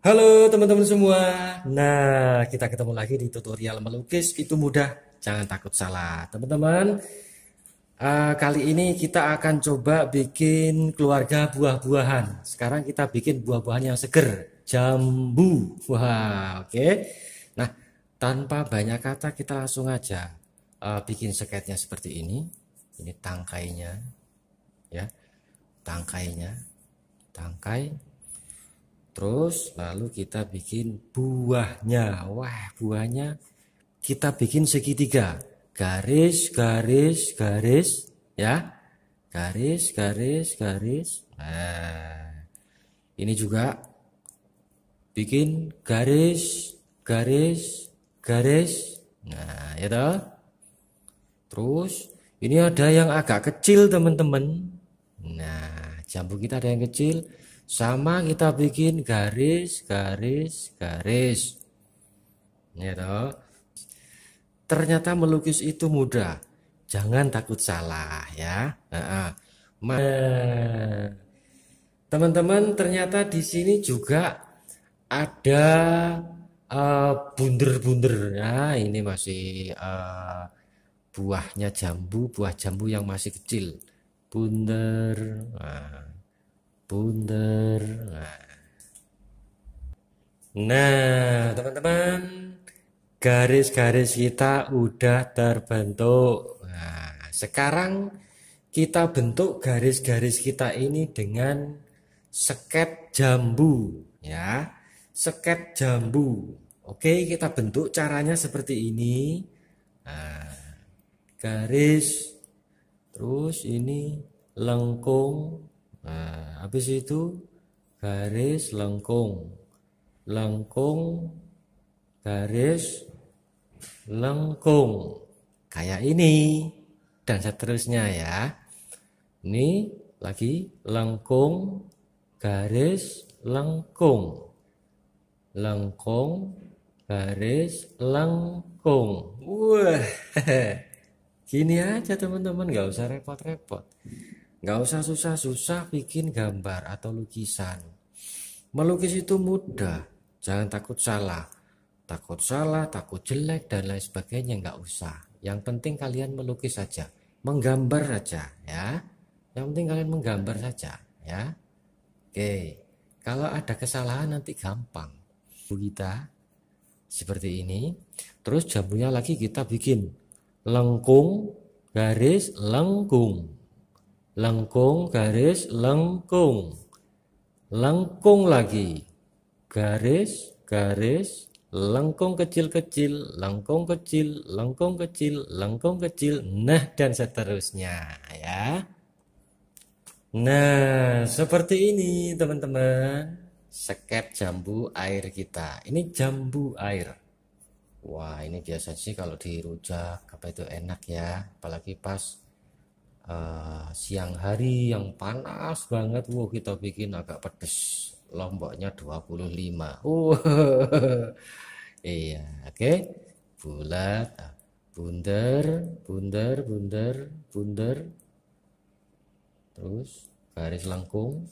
Halo teman-teman semua. Nah, kita ketemu lagi di tutorial melukis itu mudah, jangan takut salah. Teman-teman, uh, kali ini kita akan coba bikin keluarga buah-buahan. Sekarang kita bikin buah-buahan yang seger, jambu. Wah, oke. Okay. Nah, tanpa banyak kata kita langsung aja uh, bikin sketnya seperti ini. Ini tangkainya, ya, tangkainya, tangkai Terus lalu kita bikin buahnya. Wah, buahnya kita bikin segitiga. Garis, garis, garis, ya. Garis, garis, garis. Nah, ini juga bikin garis, garis, garis. Nah, ya toh. Terus ini ada yang agak kecil, teman-teman. Nah, jambu kita ada yang kecil sama kita bikin garis garis garis. Ya toh? Ternyata melukis itu mudah. Jangan takut salah ya. Teman-teman ternyata di sini juga ada uh, bunder-bunder. Ya ini masih uh, buahnya jambu buah jambu yang masih kecil. Bunder. Nah bundar. Nah teman-teman garis-garis kita udah terbentuk. Nah, sekarang kita bentuk garis-garis kita ini dengan seket jambu ya. Seket jambu. Oke kita bentuk caranya seperti ini. Nah, garis terus ini lengkung Nah, habis itu garis lengkung. Lengkung garis lengkung. Kayak ini dan seterusnya ya. Ini lagi lengkung garis lengkung. Lengkung garis lengkung. Wah. Gini aja teman-teman, nggak usah repot-repot. Nggak usah susah-susah bikin gambar atau lukisan. Melukis itu mudah, jangan takut salah. Takut salah, takut jelek, dan lain sebagainya nggak usah. Yang penting kalian melukis saja, menggambar saja ya. Yang penting kalian menggambar saja ya. Oke, kalau ada kesalahan nanti gampang. Kita seperti ini. Terus jambunya lagi kita bikin lengkung garis lengkung lengkung garis lengkung. Lengkung lagi. Garis garis lengkung kecil-kecil lengkung kecil lengkung kecil lengkung kecil. Nah dan seterusnya ya. Nah seperti ini teman-teman. Seket jambu air kita. Ini jambu air. Wah ini biasa sih kalau dirujak apa itu enak ya. Apalagi pas uh, siang hari yang panas banget. Wow kita bikin agak pedes. Lomboknya 25 uh, iya oke. Okay. bulat ah, bunder bunder bunder bunder. Terus garis lengkung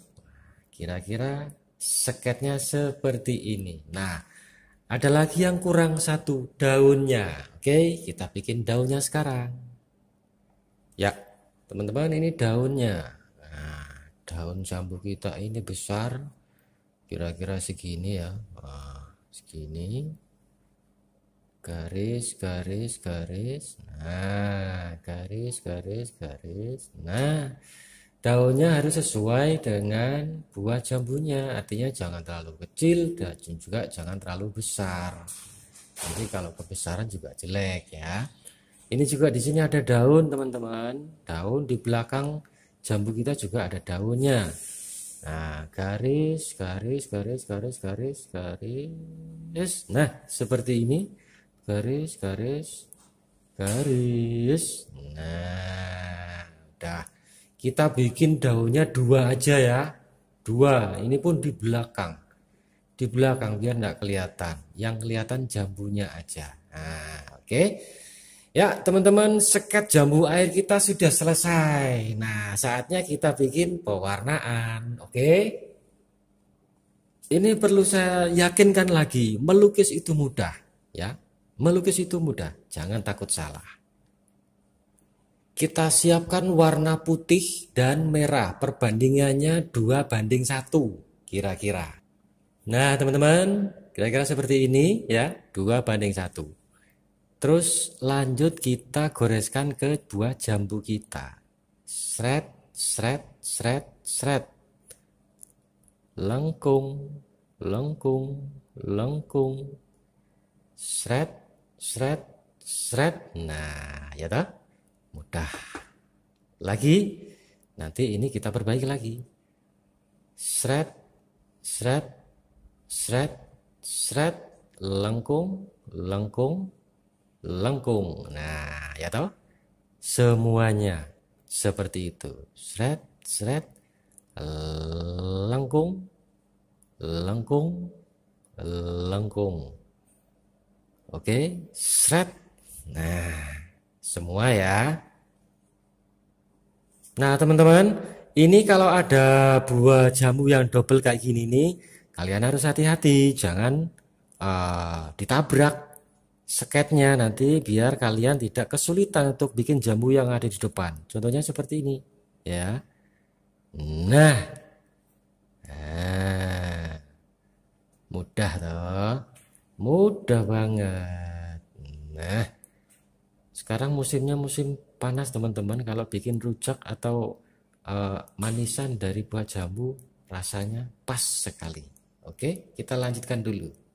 kira-kira seketnya seperti ini. Nah ada lagi yang kurang satu daunnya. Oke kita bikin daunnya sekarang. Ya teman-teman ini daunnya. Nah, daun jambu kita ini besar kira-kira segini ya. Nah, segini. Garis garis garis. Nah garis garis garis. Nah daunnya harus sesuai dengan buah jambunya. Artinya jangan terlalu kecil dan juga jangan terlalu besar. Nanti kalau kebesaran juga jelek ya ini juga di sini ada daun teman-teman. Daun di belakang jambu kita juga ada daunnya. Nah, garis, garis, garis, garis, garis, garis. Nah, seperti ini. Garis, garis, garis. Nah, udah. Kita bikin daunnya dua aja ya. Dua. Ini pun di belakang. Di belakang biar nggak kelihatan. Yang kelihatan jambunya aja. Nah, oke. Okay. Ya teman-teman seket jambu air kita sudah selesai Nah saatnya kita bikin pewarnaan Oke ini perlu saya yakinkan lagi, melukis itu mudah, ya. Melukis itu mudah, jangan takut salah. Kita siapkan warna putih dan merah, perbandingannya dua banding satu, kira-kira. Nah, teman-teman, kira-kira seperti ini ya, dua banding satu. Terus lanjut kita goreskan ke buah jambu kita. Sret, sret, sret, sret lengkung, lengkung, lengkung, sret, sret, sret. Nah, ya toh? Mudah. Lagi, nanti ini kita perbaiki lagi. Sret, sret, sret, sret, lengkung, lengkung, lengkung. Nah, ya toh? Semuanya seperti itu. Sret, sret, lengkung. Lengkung. Lengkung. Oke seret nah semua ya. Nah teman-teman ini kalau ada buah jamu yang double kayak gini nih kalian harus hati-hati. Jangan uh, ditabrak sketnya nanti biar kalian tidak kesulitan untuk bikin jamu yang ada di depan contohnya seperti ini ya Nah. Nah. Mudah toh. Mudah banget. Nah. Sekarang musimnya musim panas teman-teman kalau bikin rujak atau uh, manisan dari buah jambu rasanya pas sekali. Oke, kita lanjutkan dulu.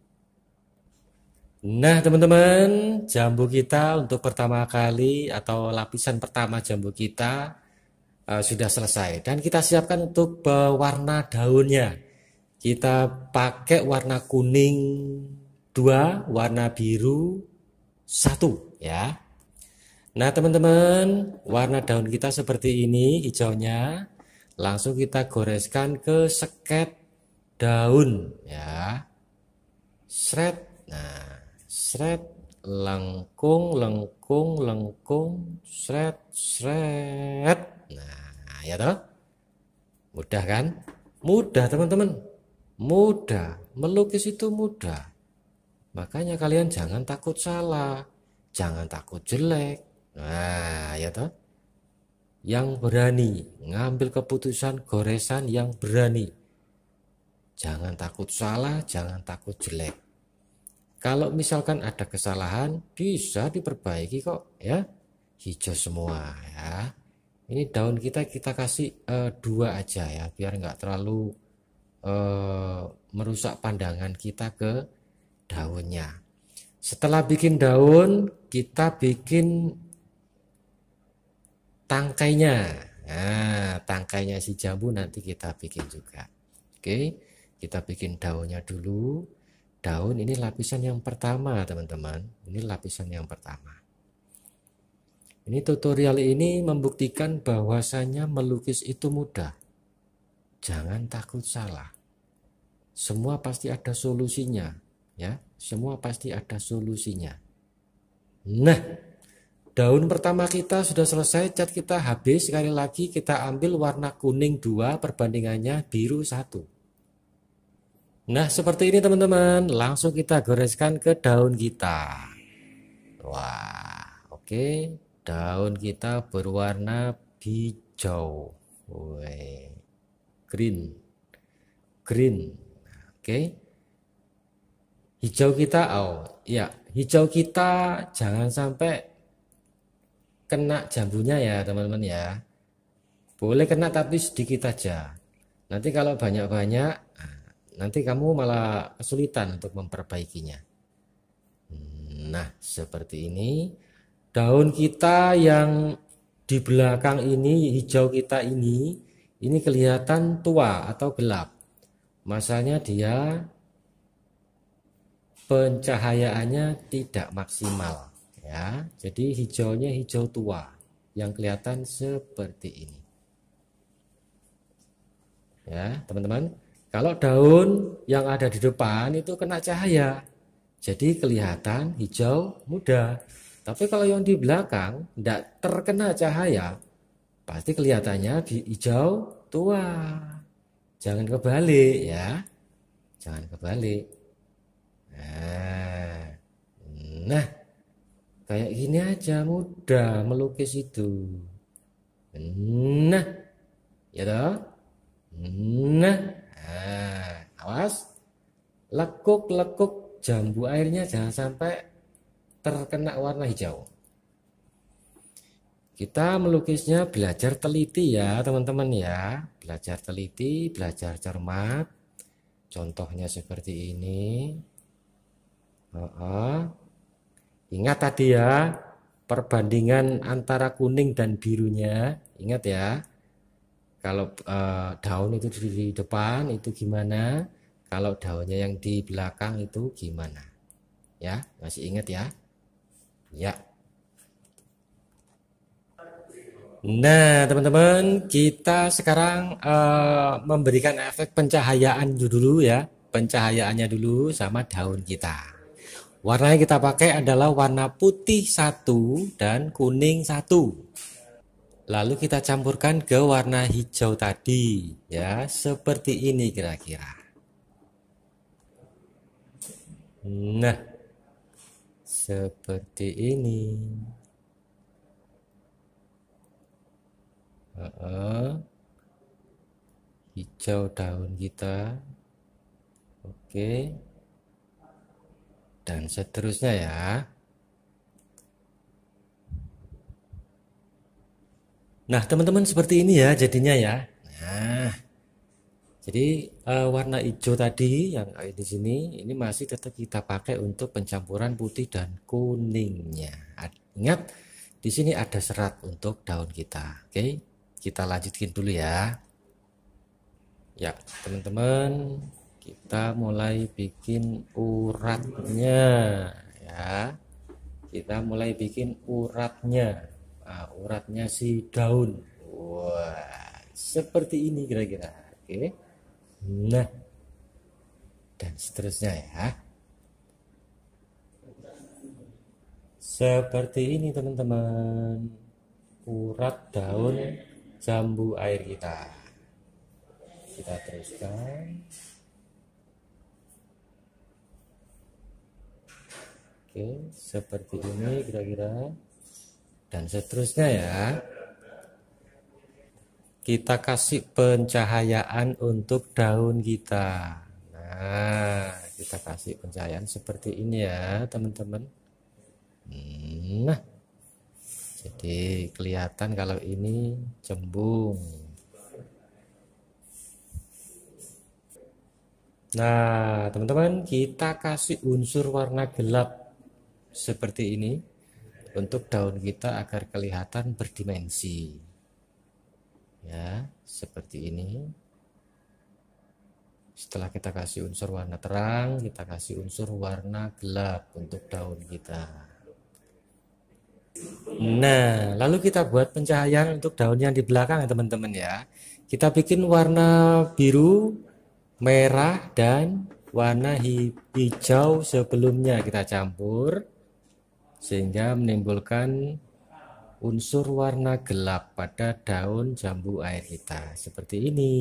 Nah teman-teman jambu kita untuk pertama kali atau lapisan pertama jambu kita uh, sudah selesai. Dan kita siapkan untuk warna daunnya. Kita pakai warna kuning dua warna biru satu ya. Nah teman-teman warna daun kita seperti ini hijaunya langsung kita goreskan ke seket daun ya. Seret nah seret lengkung lengkung lengkung seret seret Nah, ya toh? Mudah kan? Mudah, teman-teman. Mudah. Melukis itu mudah. Makanya kalian jangan takut salah. Jangan takut jelek. Nah, ya toh? Yang berani ngambil keputusan goresan yang berani. Jangan takut salah, jangan takut jelek. Kalau misalkan ada kesalahan, bisa diperbaiki kok ya. Hijau semua ya. Ini daun kita kita kasih uh, dua aja ya biar nggak terlalu uh, merusak pandangan kita ke daunnya. Setelah bikin daun kita bikin tangkainya. Nah tangkainya si jambu nanti kita bikin juga. Oke kita bikin daunnya dulu daun ini lapisan yang pertama teman-teman ini lapisan yang pertama ini tutorial ini membuktikan bahwasanya melukis itu mudah. Jangan takut salah. Semua pasti ada solusinya, ya. Semua pasti ada solusinya. Nah, daun pertama kita sudah selesai, cat kita habis. Sekali lagi kita ambil warna kuning dua, perbandingannya biru satu. Nah, seperti ini teman-teman. Langsung kita goreskan ke daun kita. Wah, oke. Okay daun kita berwarna hijau green green oke okay. hijau kita oh ya hijau kita jangan sampai kena jambunya ya teman-teman ya boleh kena tapi sedikit aja nanti kalau banyak-banyak nanti kamu malah kesulitan untuk memperbaikinya. Nah seperti ini. Daun kita yang di belakang ini hijau kita ini ini kelihatan tua atau gelap. Masanya dia pencahayaannya tidak maksimal ya. Jadi hijaunya hijau tua yang kelihatan seperti ini. Ya teman-teman kalau daun yang ada di depan itu kena cahaya jadi kelihatan hijau muda. Tapi kalau yang di belakang tidak terkena cahaya, pasti kelihatannya di hijau tua. Jangan kebalik ya. jangan kebalik. Nah nah kayak gini aja mudah melukis itu. Nah ya toh? Nah, nah awas lekuk-lekuk jambu airnya jangan sampai terkena warna hijau. Kita melukisnya belajar teliti ya teman-teman ya. Belajar teliti belajar cermat. Contohnya seperti ini. Oh, oh. ingat tadi ya perbandingan antara kuning dan birunya. Ingat ya kalau uh, daun itu di depan itu gimana kalau daunnya yang di belakang itu gimana ya masih ingat ya ya Nah, teman-teman, kita sekarang uh, memberikan efek pencahayaan dulu ya. Pencahayaannya dulu sama daun kita. Warna yang kita pakai adalah warna putih satu dan kuning satu. Lalu kita campurkan ke warna hijau tadi ya, seperti ini kira-kira. Nah, seperti ini. uh, hijau daun kita. Oke. Dan seterusnya ya nah teman-teman seperti ini ya jadinya ya. Nah. Jadi uh, warna hijau tadi yang di sini ini masih tetap kita pakai untuk pencampuran putih dan kuningnya. Ingat di sini ada serat untuk daun kita. Oke kita lanjutkan dulu ya. Ya teman-teman kita mulai bikin uratnya ya. Kita mulai bikin uratnya nah, uratnya si daun. Wah seperti ini kira-kira. Oke. Nah. Dan seterusnya ya. Seperti ini teman-teman. Urat daun jambu air kita. Kita teruskan. Oke seperti ini kira-kira dan seterusnya ya. Kita kasih pencahayaan untuk daun kita. Nah kita kasih pencahayaan seperti ini ya teman-teman. Nah jadi kelihatan kalau ini cembung. Nah teman-teman kita kasih unsur warna gelap seperti ini untuk daun kita agar kelihatan berdimensi ya seperti ini setelah kita kasih unsur warna terang kita kasih unsur warna gelap untuk daun kita Nah, lalu kita buat pencahayaan untuk daun yang di belakang ya teman-teman ya. Kita bikin warna biru, merah, dan warna hijau sebelumnya kita campur. Sehingga menimbulkan unsur warna gelap pada daun jambu air kita. Seperti ini.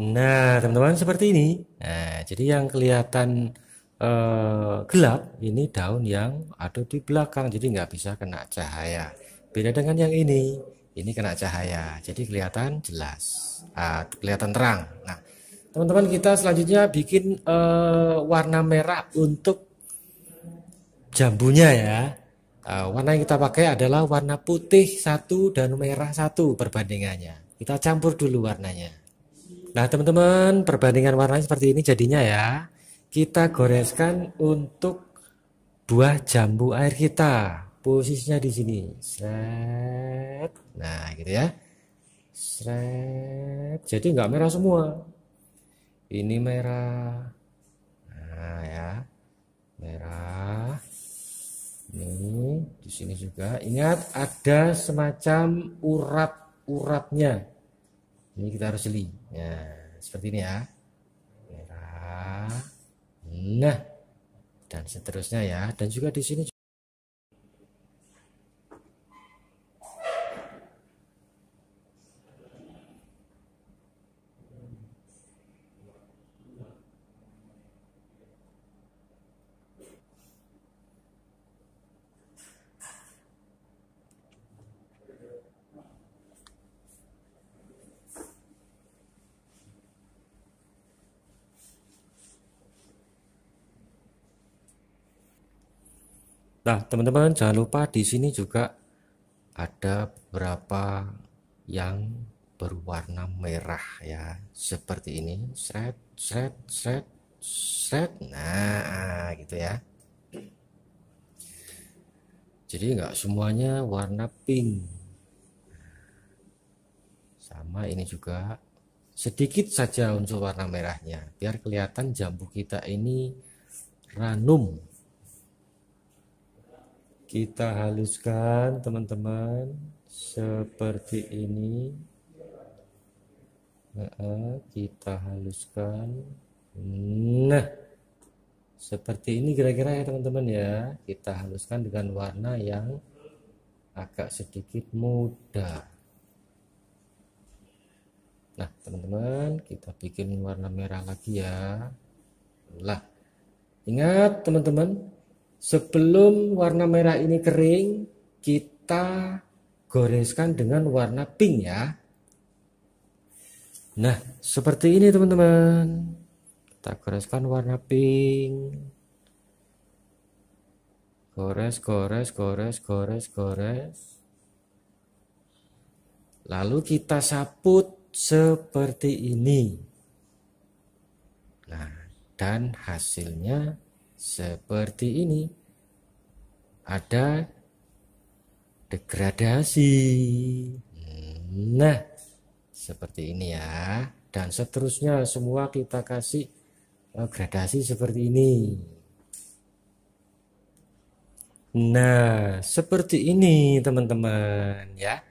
Nah, teman-teman seperti ini. Nah, jadi yang kelihatan eh, gelap ini daun yang ada di belakang jadi nggak bisa kena cahaya beda dengan yang ini ini kena cahaya jadi kelihatan jelas uh, kelihatan terang nah teman-teman kita selanjutnya bikin eh, warna merah untuk jambunya ya uh, warna yang kita pakai adalah warna putih satu dan merah satu perbandingannya kita campur dulu warnanya nah teman-teman perbandingan warnanya seperti ini jadinya ya kita goreskan untuk buah jambu air kita. Posisinya di sini. Set. Nah, gitu ya. Set. Jadi nggak merah semua. Ini merah. Nah, ya. Merah. Ini di sini juga. Ingat ada semacam urat-uratnya. Ini kita harus jeli. Ya, seperti ini ya. Merah. Nah, dan seterusnya ya. Dan juga di sini Nah, teman-teman jangan lupa di sini juga ada beberapa yang berwarna merah ya, seperti ini, seret, seret, seret, seret. Nah, gitu ya. Jadi nggak semuanya warna pink. Sama ini juga sedikit saja unsur warna merahnya biar kelihatan jambu kita ini ranum kita haluskan teman-teman seperti ini. Nah, kita haluskan. Nah seperti ini kira-kira ya teman-teman ya. Kita haluskan dengan warna yang agak sedikit muda. Nah, teman-teman, kita bikin warna merah lagi ya. Lah, ingat teman-teman, sebelum warna merah ini kering, kita goreskan dengan warna pink ya. Nah, seperti ini teman-teman. Kita goreskan warna pink. Gores, gores, gores, gores, gores. Lalu kita saput seperti ini. Nah, dan hasilnya seperti ini. Ada degradasi. Nah, seperti ini ya. Dan seterusnya semua kita kasih eh, gradasi seperti ini. Nah, seperti ini teman-teman ya.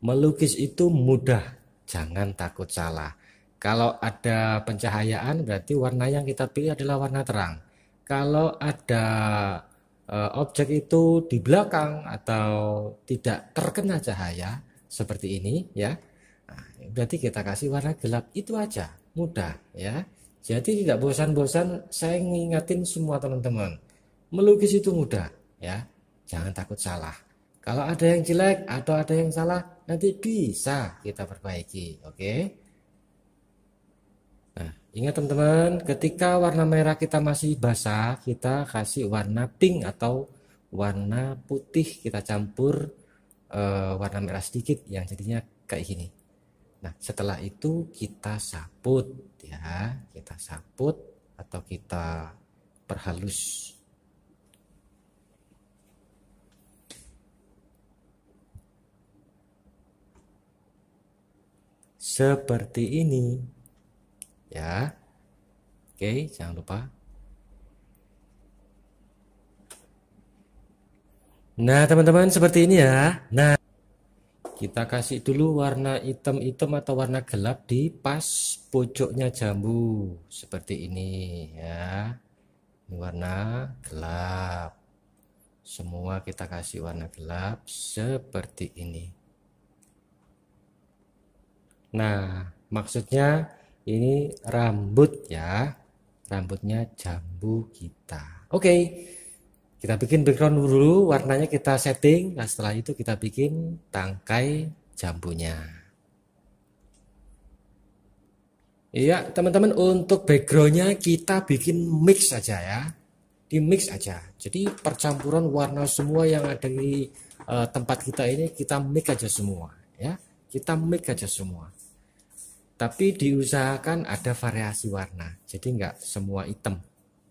Melukis itu mudah jangan takut salah. Kalau ada pencahayaan berarti warna yang kita pilih adalah warna terang. Kalau ada e, objek itu di belakang atau tidak terkena cahaya seperti ini ya, nah, berarti kita kasih warna gelap itu aja, mudah ya. Jadi tidak bosan-bosan saya ngingatin semua teman-teman. Melukis itu mudah ya, jangan takut salah. Kalau ada yang jelek atau ada yang salah, nanti bisa kita perbaiki. Oke. Nah, ingat teman-teman, ketika warna merah kita masih basah, kita kasih warna pink atau warna putih kita campur uh, warna merah sedikit yang jadinya kayak gini. Nah, setelah itu kita saput ya, kita saput atau kita perhalus. Seperti ini ya. Oke jangan lupa. Nah teman-teman seperti ini ya. Nah kita kasih dulu warna hitam-hitam atau warna gelap di pas pojoknya jambu. Seperti ini ya. Ini warna gelap. Semua kita kasih warna gelap seperti ini. Nah, maksudnya ini rambut ya. Rambutnya jambu kita. Oke. Kita bikin background dulu, warnanya kita setting. Nah, setelah itu kita bikin tangkai jambunya. Iya, teman-teman untuk backgroundnya kita bikin mix aja ya. Di mix aja. Jadi percampuran warna semua yang ada di uh, tempat kita ini kita mix aja semua ya. Kita mix aja semua tapi diusahakan ada variasi warna. Jadi nggak semua hitam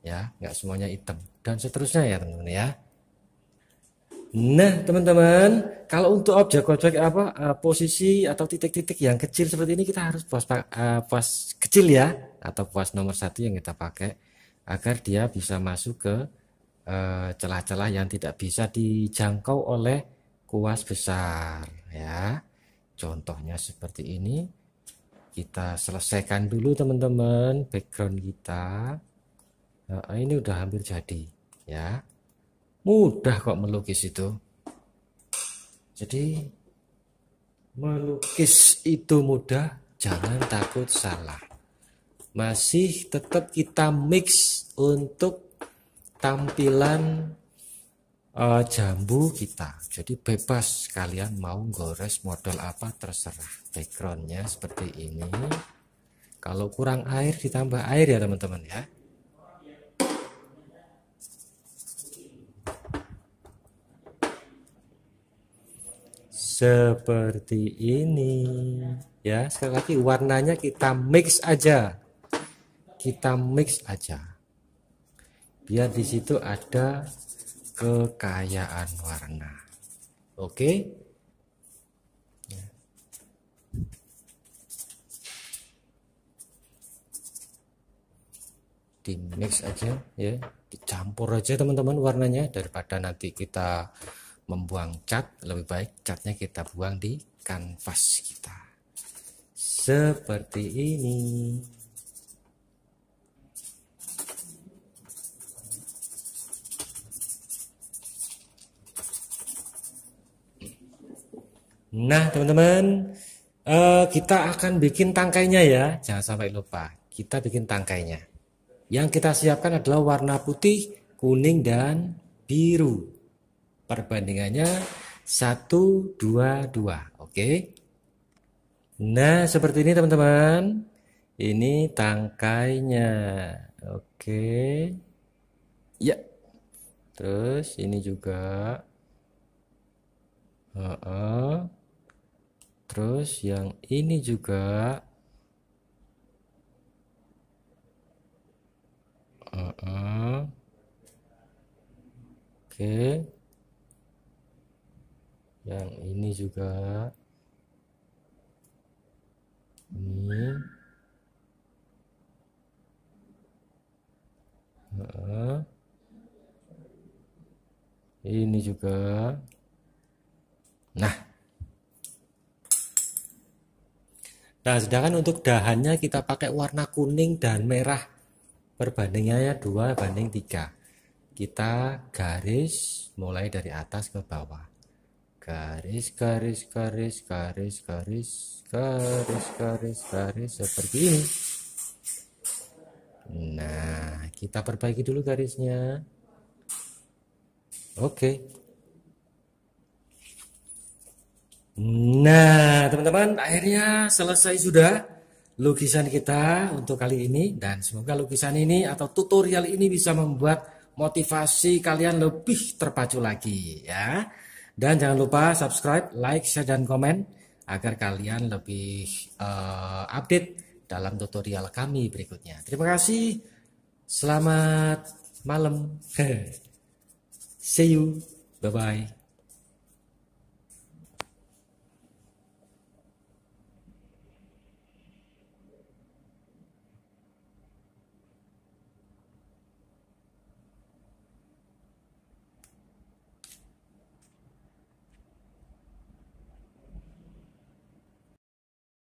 ya. Nggak semuanya hitam. Dan seterusnya ya teman-teman ya. Nah teman-teman kalau untuk objek-objek apa uh, posisi atau titik-titik yang kecil seperti ini kita harus uh, puas kecil ya atau puas nomor satu yang kita pakai agar dia bisa masuk ke eh, celah-celah uh, yang tidak bisa dijangkau oleh kuas besar ya. Contohnya seperti ini kita selesaikan dulu teman-teman background kita. Nah, ini udah hampir jadi ya. Mudah kok melukis itu. Jadi melukis itu mudah jangan takut salah. Masih tetap kita mix untuk tampilan uh, jambu kita. Jadi bebas kalian mau gores model apa terserah. Backgroundnya seperti ini. Kalau kurang air ditambah air ya teman-teman ya. Seperti ini ya. Sekali lagi warnanya kita mix aja. Kita mix aja. Biar di situ ada kekayaan warna. Oke? Di mix aja ya. Dicampur aja teman-teman warnanya. Daripada nanti kita membuang cat lebih baik catnya kita buang di kanvas kita. Seperti ini Nah teman-teman uh, kita akan bikin tangkainya ya jangan sampai lupa kita bikin tangkainya yang kita siapkan adalah warna putih, kuning, dan biru. Perbandingannya 1, 2, 2. Oke. Nah, seperti ini teman-teman. Ini tangkainya. Oke. Ya. Terus ini juga. Uh -uh. Terus yang ini juga. uh -uh. oke yang ini juga ini uh -uh. ini juga nah Nah, sedangkan untuk dahannya kita pakai warna kuning dan merah. Perbandingannya 2 banding 3. Kita garis mulai dari atas ke bawah. Garis, garis, garis, garis, garis, garis, garis, garis, seperti ini. Nah, kita perbaiki dulu garisnya. Oke, nah teman-teman akhirnya selesai sudah lukisan kita untuk kali ini dan semoga lukisan ini atau tutorial ini bisa membuat motivasi kalian lebih terpacu lagi ya. Dan jangan lupa subscribe, like, share dan komen agar kalian lebih uh, update dalam tutorial kami berikutnya. Terima kasih. Selamat malam. See you. Bye bye.